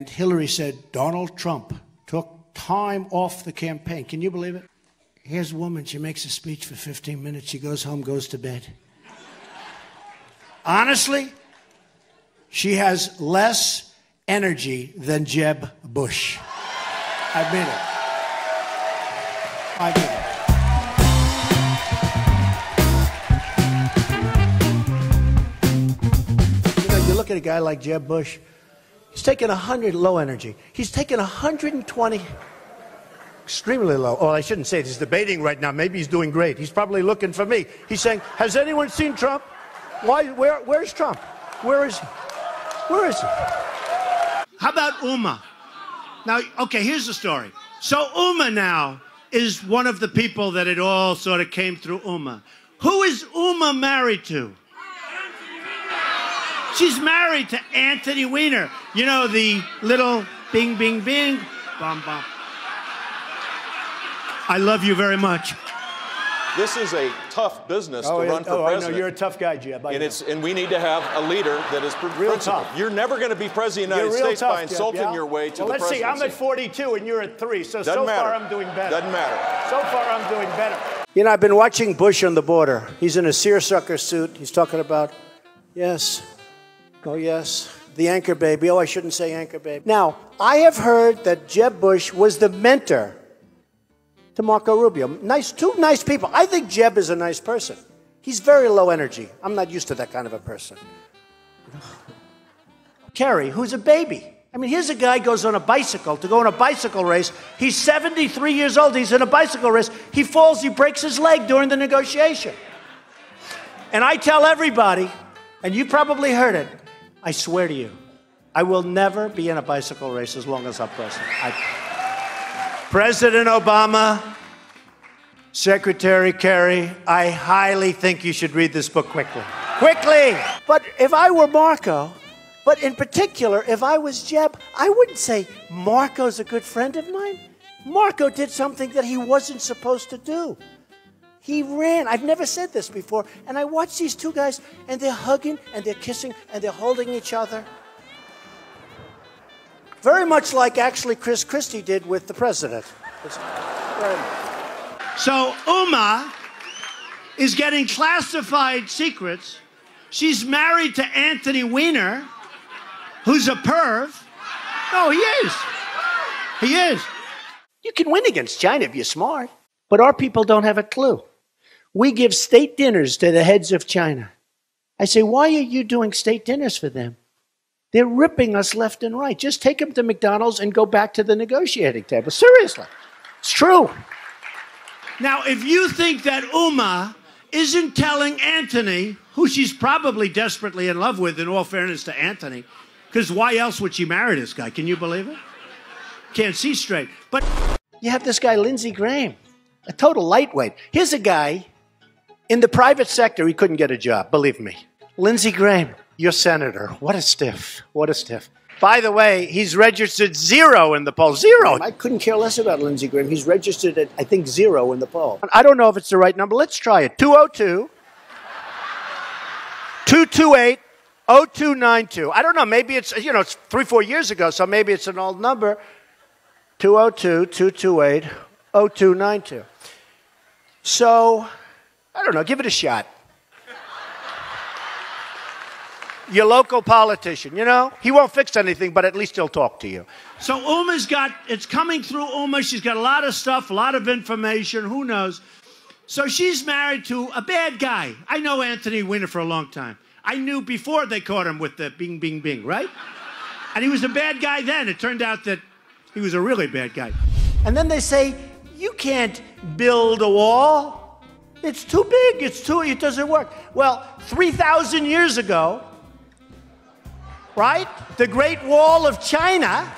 And Hillary said Donald Trump took time off the campaign. Can you believe it? Here's a woman, she makes a speech for 15 minutes, she goes home, goes to bed. Honestly, she has less energy than Jeb Bush. I admit it. I admit it. You know, you look at a guy like Jeb Bush, he's taking 100 low energy. He's taking 120 extremely low. Oh, I shouldn't say it. He's debating right now. Maybe he's doing great. He's probably looking for me. He's saying, Has anyone seen Trump? Why, where, where's Trump? Where is he? Where is he? How about Huma? Now, okay, here's the story. So Huma now is one of the people that it all sort of came through Huma. Who is Huma married to? She's married to Anthony Weiner. You know, the little bing, bing, bing, bum, bum. I love you very much. This is a tough business Oh, to yeah. run for oh I know. You're a tough guy, Jeb. I and know. it's and we need to have a leader that is pr- Real principled. tough. You're never going to be president of the United States tough, by Jeb, insulting yeah? your way to well, the let's see. I'm at 42 and you're at three. So Doesn't so matter. far I'm doing better. Doesn't matter. So far I'm doing better. You know, I've been watching Bush on the border. He's in a seersucker suit. He's talking about, yes, oh yes, the anchor baby. Oh, I shouldn't say anchor baby. Now, I have heard that Jeb Bush was the mentor to Marco Rubio. Nice, two nice people. I think Jeb is a nice person. He's very low energy. I'm not used to that kind of a person. Kerry, who's a baby. I mean, here's a guy goes on a bicycle to go on a bicycle race. He's 73 years old. He's in a bicycle race. He falls. He breaks his leg during the negotiation. And I tell everybody, and you probably heard it. I swear to you, I will never be in a bicycle race as long as I'm president. I, president Obama, Secretary Kerry, I highly think you should read this book quickly. Quickly! But if I were Marco, but in particular, if I was Jeb, I wouldn't say Marco's a good friend of mine. Marco did something that he wasn't supposed to do. He ran. I've never said this before. And I watch these two guys, and they're hugging, and they're kissing, and they're holding each other. Very much like actually Chris Christie did with the president. It's very much. So Huma is getting classified secrets. She's married to Anthony Weiner, who's a perv. No, he is. He is. You can win against China if you're smart. But our people don't have a clue. We give state dinners to the heads of China. I say, why are you doing state dinners for them? They're ripping us left and right. Just take them to McDonald's and go back to the negotiating table. Seriously. It's true. Now, if you think that Huma isn't telling Anthony, who she's probably desperately in love with, in all fairness to Anthony, because why else would she marry this guy? Can you believe it? Can't see straight. But You have this guy, Lindsey Graham, a total lightweight. Here's a guy in the private sector, he couldn't get a job, believe me. Lindsey Graham, your senator. What a stiff. What a stiff. By the way, he's registered zero in the poll. Zero. I couldn't care less about Lindsey Graham. He's registered at, I think, zero in the poll. I don't know if it's the right number. Let's try it. 202 228 0292. I don't know. Maybe it's, you know, it's three, four years ago, so maybe it's an old number. 202 228 0292. So, I don't know, give it a shot. Your local politician, you know, he won't fix anything, but at least he'll talk to you. So Huma's got it's coming through Huma. She's got a lot of stuff, a lot of information. Who knows? So she's married to a bad guy. I know Anthony Weiner for a long time. I knew before they caught him with the bing, bing, bing, right? And he was a bad guy then. It turned out that he was a really bad guy. And then they say, you can't build a wall. It's too big. It's too, it doesn't work. Well, 3,000 years ago, right? The Great Wall of China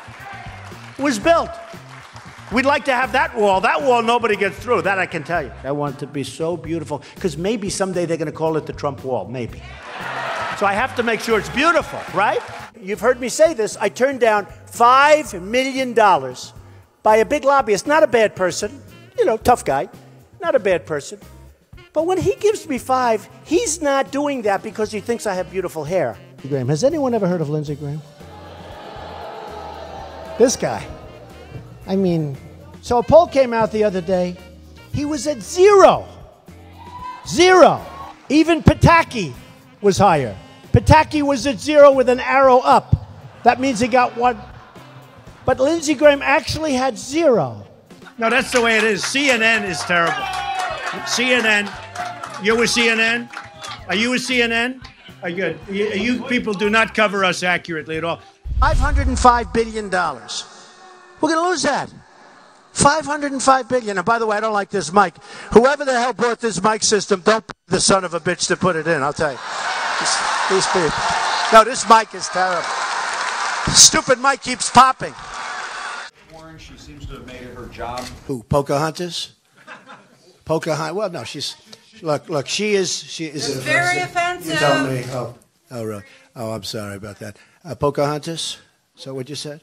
was built. We'd like to have that wall. That wall, nobody gets through. That I can tell you. I want it to be so beautiful because maybe someday they're going to call it the Trump Wall. Maybe. So I have to make sure it's beautiful, right? You've heard me say this. I turned down $5 million by a big lobbyist, not a bad person, you know, tough guy, not a bad person. But when he gives me five, he's not doing that because he thinks I have beautiful hair. Graham. Has anyone ever heard of Lindsey Graham? This guy. I mean, so a poll came out the other day. He was at zero. Zero. Even Pataki was higher. Pataki was at zero with an arrow up. That means he got one. But Lindsey Graham actually had zero. No, that's the way it is. CNN is terrible. CNN. You with CNN? Are you with CNN? Are you, you, you people do not cover us accurately at all. $505 billion. We're going to lose that. 505 billion. And by the way, I don't like this mic. Whoever the hell bought this mic system, don't pay the son of a bitch to put it in. I'll tell you. These, these people. No, this mic is terrible. Stupid mic keeps popping. Warren, she seems to have made it her job. Who? Pocahontas? Pocahontas. Well, no, she's. Look, look. She is. She is. It's very offensive. You tell me. Oh, oh, really? Oh, I'm sorry about that. Uh, Pocahontas. So what you said?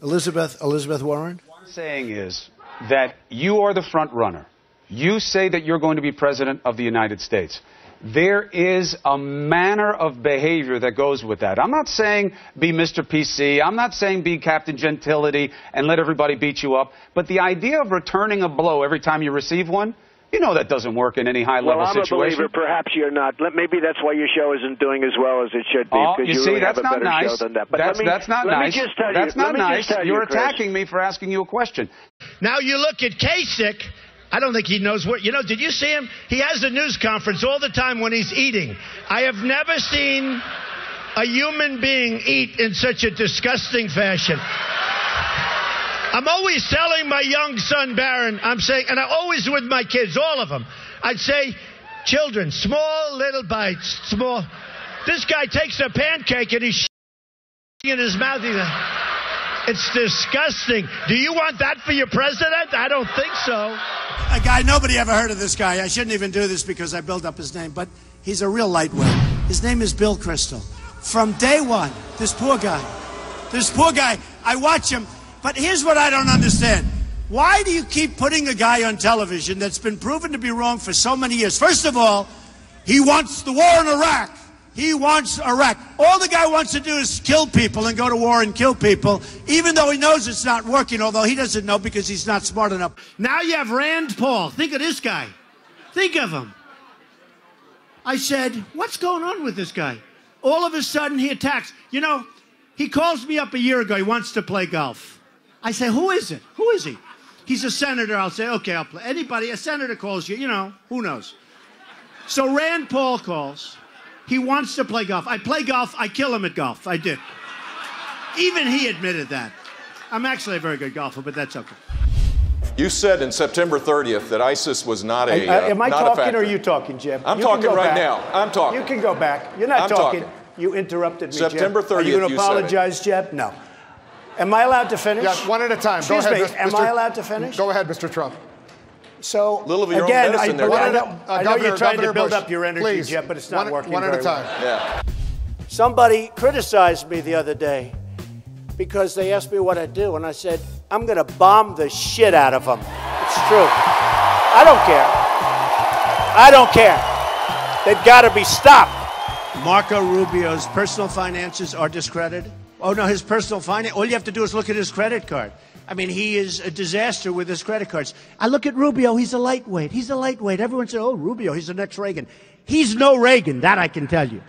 Elizabeth. Elizabeth Warren. What I'm saying is that you are the front runner. You say that you're going to be president of the United States. There is a manner of behavior that goes with that. I'm not saying be Mr. PC. I'm not saying be Captain Gentility and let everybody beat you up. But the idea of returning a blow every time you receive one, you know that doesn't work in any high level well, I'm situation. a believer. Perhaps you're not. Maybe that's why your show isn't doing as well as it should be. Oh, because you, you see, really that's have a not better nice. show than that. But that's, me, that's not nice. Me just tell that's you, not nice. You're you, attacking me for asking you a question. Now you look at Kasich. I don't think he knows what. You know, did you see him? He has a news conference all the time when he's eating. I have never seen a human being eat in such a disgusting fashion. I'm always telling my young son Barron, I'm saying, and I'm always with my kids, all of them. I'd say, children, small little bites, small. This guy takes a pancake and he's in his mouth. He's it's disgusting. Do you want that for your president? I don't think so. A guy, nobody ever heard of this guy. I shouldn't even do this because I built up his name, but he's a real lightweight. His name is Bill Kristol. From day one, this poor guy, this poor guy, I watch him, but here's what I don't understand. Why do you keep putting a guy on television that's been proven to be wrong for so many years? First of all, he wants the war in Iraq. He wants Iraq. All the guy wants to do is kill people and go to war and kill people, even though he knows it's not working, although he doesn't know because he's not smart enough. Now you have Rand Paul. Think of this guy. Think of him. I said, What's going on with this guy? All of a sudden he attacks. You know, he calls me up a year ago. He wants to play golf. I say, Who is it? Who is he? He's a senator. I'll say, Okay, I'll play. Anybody, a senator calls you, you know, who knows? So Rand Paul calls. He wants to play golf. I play golf. I kill him at golf. I did. Even he admitted that. I'm actually a very good golfer, but that's okay. You said in September 30th that ISIS was not a. Uh, am I not talking or are you talking, Jim? I'm You can talking go right back. now. I'm talking. You can go back. You're not I'm talking. talking. You interrupted me, September Jeb. Are you going to apologize, Jeb? No. Am I allowed to finish? Yeah, one at a time. Excuse Go ahead, me. Mr. Am I allowed to finish? Go ahead, Mr. Trump. So Little of your own again, medicine I, there, I Jeb. know, Uh, I know Governor- you're trying Governor to build Bush, up your energy, please. Jeb, but it's not one, working. One at very a well. time. Yeah. Somebody criticized me the other day because they asked me what I do, and I said, I'm going to bomb the shit out of them. It's true. I don't care. I don't care. They've got to be stopped. Marco Rubio's personal finances are discredited. Oh no, his personal finance. All you have to do is look at his credit card. I mean, he is a disaster with his credit cards. I look at Rubio. He's a lightweight. He's a lightweight. Everyone says, "Oh, Rubio, he's the next Reagan." He's no Reagan. That I can tell you.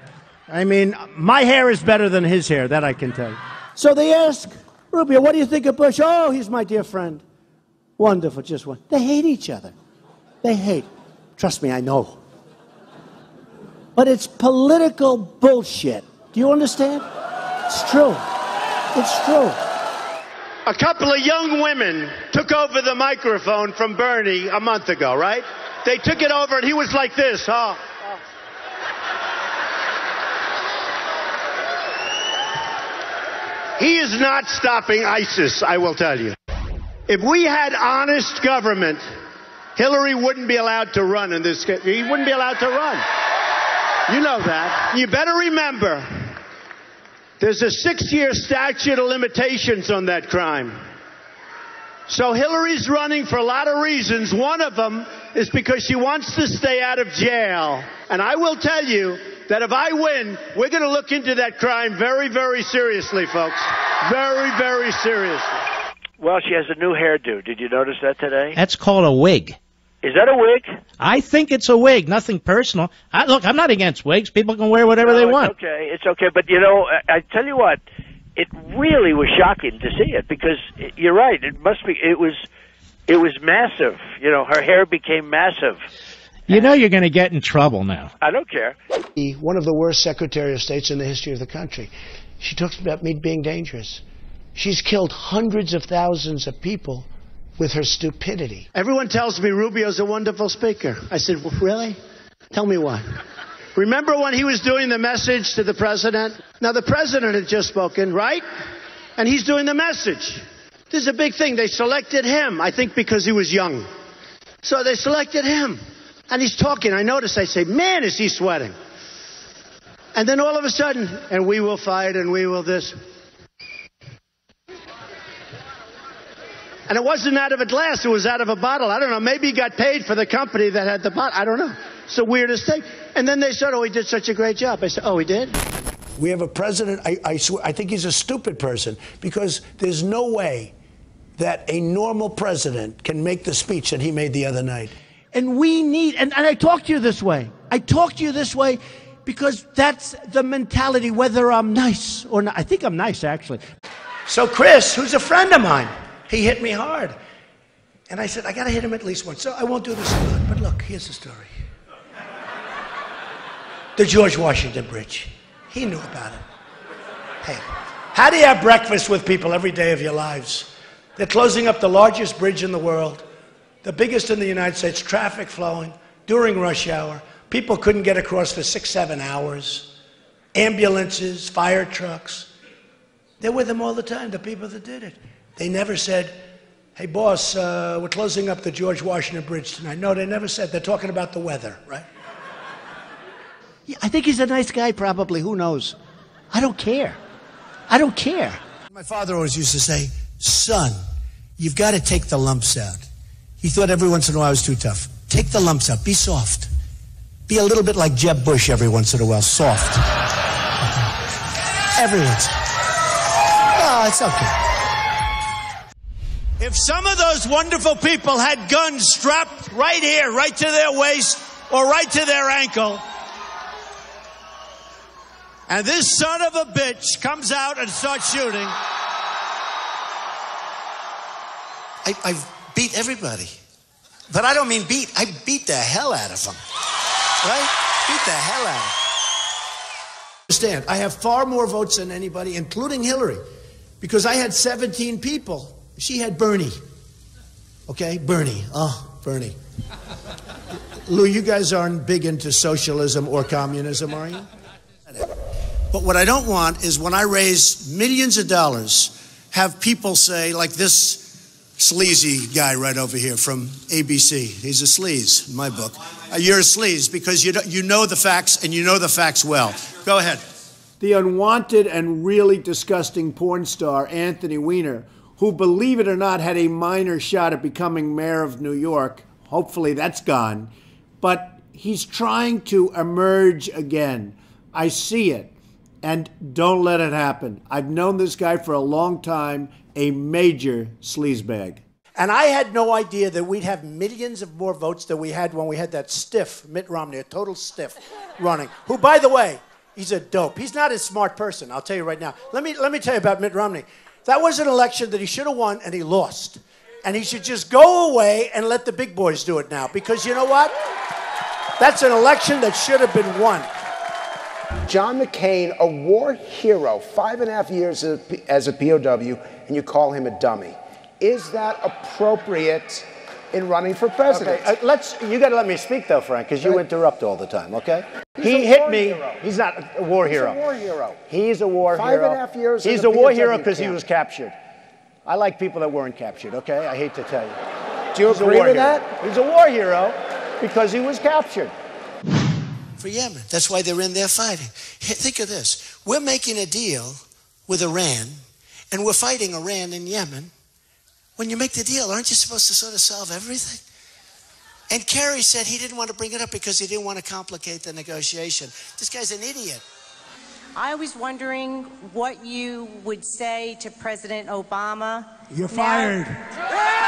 I mean, my hair is better than his hair. That I can tell you. So they ask Rubio, "What do you think of Bush?" Oh, he's my dear friend. Wonderful, just one. They hate each other. They hate. Trust me, I know. But it's political bullshit. Do you understand? It's true. It's true. A couple of young women took over the microphone from Bernie a month ago, right? They took it over and he was like this, huh? He is not stopping ISIS, I will tell you. If we had honest government, Hillary wouldn't be allowed to run in this. He wouldn't be allowed to run. You know that. You better remember, there's a six year statute of limitations on that crime. So Hillary's running for a lot of reasons. One of them is because she wants to stay out of jail. And I will tell you that if I win, we're going to look into that crime very, very seriously, folks. very, very seriously. Well, she has a new hairdo. Did you notice that today? That's called a wig. Is that a wig? I think it's a wig, nothing personal. I, look, I'm not against wigs. People can wear whatever No, they want. Okay, it's okay. But you know, I, I tell you what, it really was shocking to see it because it, you're right. It must be. It was. It was massive. You know, her hair became massive. You know you're going to get in trouble now. I don't care. One of the worst Secretary of States in the history of the country. She talks about me being dangerous. She's killed hundreds of thousands of people with her stupidity. Everyone tells me Rubio's a wonderful speaker. I said, well, really? Tell me why. Remember when he was doing the message to the president? Now, the president had just spoken, right? And he's doing the message. This is a big thing. They selected him, I think because he was young. So they selected him. And he's talking. I notice, I say, man, is he sweating. And then all of a sudden, and we will fight and we will this. And it wasn't out of a glass, it was out of a bottle. I don't know. Maybe he got paid for the company that had the bottle. I don't know. It's the weirdest thing. And then they said, oh, he did such a great job. I said, oh, he did? We have a president, I, I, swear, I think he's a stupid person because there's no way that a normal president can make the speech that he made the other night. And we need, and, and I talk to you this way. I talk to you this way because that's the mentality, whether I'm nice or not. I think I'm nice, actually. So, Chris, who's a friend of mine, he hit me hard. And I said, I got to hit him at least once. So I won't do this a lot. But look, here's the story the George Washington Bridge. He knew about it. Hey, how do you have breakfast with people every day of your lives? They're closing up the largest bridge in the world, the biggest in the United States, traffic flowing during rush hour. People couldn't get across for six, seven hours. Ambulances, fire trucks. They're with them all the time, the people that did it. They never said, hey, boss, uh, we're closing up the George Washington Bridge tonight. No, they never said. They're talking about the weather, right? Yeah, I think he's a nice guy, probably. Who knows? I don't care. I don't care. My father always used to say, son, you've got to take the lumps out. He thought every once in a while I was too tough. Take the lumps out. Be soft. Be a little bit like Jeb Bush every once in a while. Soft. Every once. Oh, it's okay. If some of those wonderful people had guns strapped right here, right to their waist, or right to their ankle, and this son of a bitch comes out and starts shooting, I, I've beat everybody. But I don't mean beat, I beat the hell out of them. Right? Beat the hell out of them. Understand, I have far more votes than anybody, including Hillary, because I had 17 people. She had Bernie. Okay? Bernie. Oh, Bernie. Lou, you guys aren't big into socialism or communism, are you? But what I don't want is when I raise millions of dollars, have people say, like this sleazy guy right over here from ABC. He's a sleaze in my book. Uh, you're a sleaze because you, you know the facts and you know the facts well. Go ahead. The unwanted and really disgusting porn star, Anthony Weiner, who, believe it or not, had a minor shot at becoming mayor of New York. Hopefully that's gone. But he's trying to emerge again. I see it. And don't let it happen. I've known this guy for a long time, a major sleazebag. And I had no idea that we'd have millions of more votes than we had when we had that stiff Mitt Romney, a total stiff running. Who, by the way, he's a dope. He's not a smart person, I'll tell you right now. Let me, let me tell you about Mitt Romney. That was an election that he should have won and he lost. And he should just go away and let the big boys do it now. Because you know what? That's an election that should have been won. John McCain, a war hero, five and a half years as a, POW, and you call him a dummy. Is that appropriate in running for president? Okay, uh, let's. You got to let me speak though, Frank, because you interrupt all the time. Okay? He's he hit me. hero. He's not a war He's hero. a war hero. He's a war Five hero. and a half years He's a war POW hero because he was captured. I like people that weren't captured. Okay? I hate to tell you. Do you He's a agree war with hero. that? He's a war hero because he was captured. For Yemen. That's why they're in there fighting. Think of this. We're making a deal with Iran, and we're fighting Iran in Yemen. When you make the deal, aren't you supposed to sort of solve everything? And Kerry said he didn't want to bring it up because he didn't want to complicate the negotiation. This guy's an idiot. I was wondering what you would say to President Obama. You're now- fired.